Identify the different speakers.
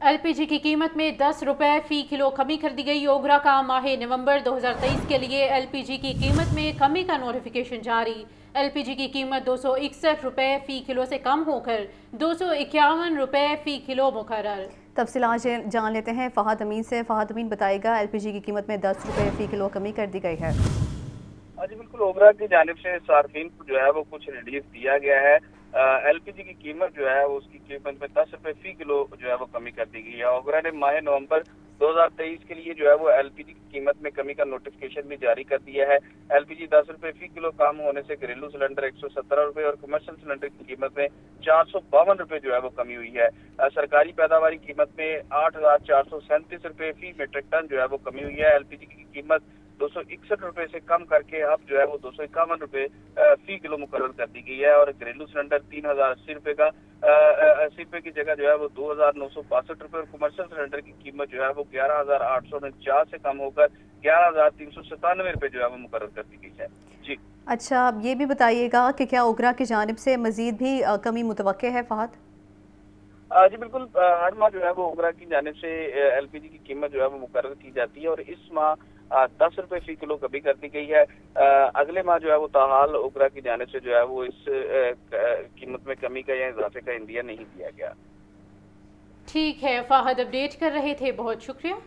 Speaker 1: LPG की कीमत में दस रुपए फ़ी किलो कमी कर दी गई। ओगरा का माह नवंबर 2023 के लिए एलपीजी की कीमत में कमी का नोटिफिकेशन जारी। एलपीजी की कीमत दो सौ इकसठ रुपये फ़ी किलो से कम होकर दो सौ इक्यावन रुपये फ़ी किलो मुकर
Speaker 2: तफसी जान लेते हैं। फ़हाद अमीन से फ़हाद अमीन बताएगा एलपीजी की कीमत में दस रुपये फ़ी किलो कमी कर दी गई है।
Speaker 3: हाँ जी बिल्कुल। ओबरा की जानब से सार्फिन को जो है वो कुछ रिलीफ दिया गया है। एलपीजी की कीमत जो है, उसकी कीमत में दस रुपए फ़ी किलो जो है वो कमी कर दी गई है ओबरा ने माह नवंबर 2023 के लिए जो है वो एलपीजी की कीमत में कमी का नोटिफिकेशन भी जारी कर दिया है। एलपीजी दस रुपए फ़ी किलो कम होने से घरेलू सिलेंडर एक सौ सत्रह रुपए और कमर्शियल सिलेंडर की कीमत में चार सौ बावन रुपए जो है वो कमी हुई है। सरकारी पैदावारी कीमत में आठ हज़ार चार सौ सैंतीस रुपए फ़ी मेट्रिक टन जो है वो कमी हुई है। एलपीजी की कीमत दो सौ इकसठ रुपए से कम करके अब जो है वो दो सौ इक्यावन रुपए फ़ी किलो मुकर कर दी गई है और घरेलू सिलेंडर तीन हज़ार अस्सी रुपए का अस्सी रुपए की जगह जो है वो दो हज़ार नौ सौ बासठ रुपए और कमर्शियल सिलेंडर की कीमत जो है वो ग्यारह हज़ार आठ सौ उनचास से कम होकर ग्यारह हज़ार तीन सौ सतानवे रुपए जो है वो मुकर कर दी गई है। जी।
Speaker 2: अच्छा आप ये भी बताइएगा कि क्या ओगरा की जानब से मजीद भी कमी मुतव है फहद?
Speaker 3: जी बिल्कुल हर माह जो है वो ओगरा की जानब से एलपीजी की कीमत जो है वो मुकर की जाती है और इस माह दस रुपए फ़ी किलो कभी कर दी गई है। अगले माह जो है वो ताहाल उगरा की जाने से जो है वो इस कीमत में कमी का या इजाफे का इंदिया नहीं दिया गया।
Speaker 1: ठीक है, फाहद अपडेट कर रहे थे, बहुत शुक्रिया।